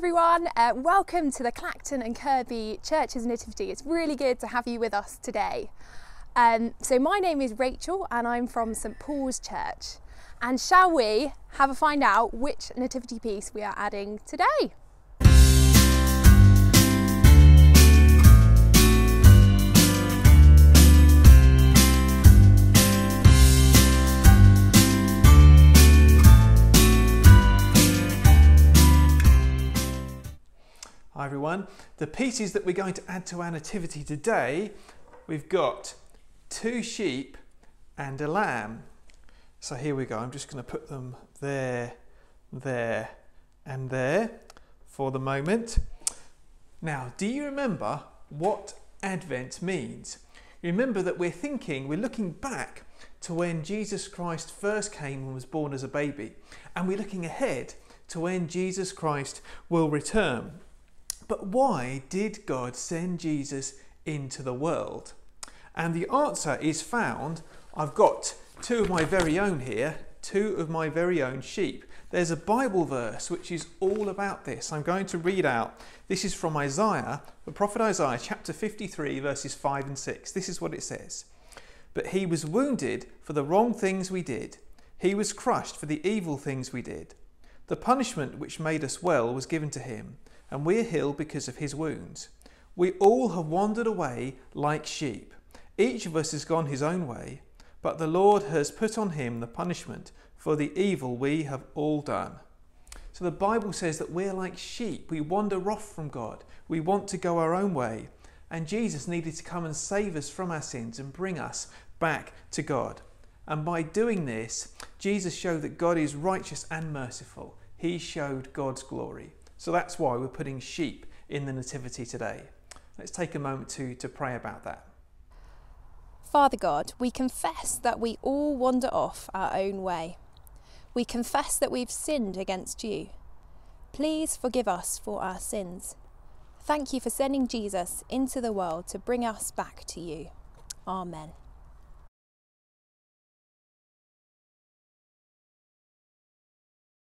everyone. Uh, welcome to the Clacton and Kirby Church's Nativity. It's really good to have you with us today. Um, so, my name is Rachel and I'm from St Paul's Church. And shall we have a find out which nativity piece we are adding today? Hi everyone. The pieces that we're going to add to our nativity today, we've got two sheep and a lamb. So here we go. I'm just going to put them there, there, and there for the moment. Now, do you remember what Advent means? Remember that we're thinking, we're looking back to when Jesus Christ first came and was born as a baby, and we're looking ahead to when Jesus Christ will return. But why did God send Jesus into the world? And the answer is found. I've got two of my very own here, two of my very own sheep. There's a Bible verse which is all about this. I'm going to read out. This is from Isaiah, the prophet Isaiah, chapter 53, verses 5 and 6. This is what it says But he was wounded for the wrong things we did, he was crushed for the evil things we did. The punishment which made us well was given to him and we are healed because of his wounds. We all have wandered away like sheep. Each of us has gone his own way, but the Lord has put on him the punishment for the evil we have all done. So the Bible says that we're like sheep. We wander off from God. We want to go our own way. And Jesus needed to come and save us from our sins and bring us back to God. And by doing this, Jesus showed that God is righteous and merciful. He showed God's glory. So that's why we're putting sheep in the Nativity today. Let's take a moment to, to pray about that. Father God, we confess that we all wander off our own way. We confess that we've sinned against you. Please forgive us for our sins. Thank you for sending Jesus into the world to bring us back to you. Amen.